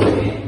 Amen.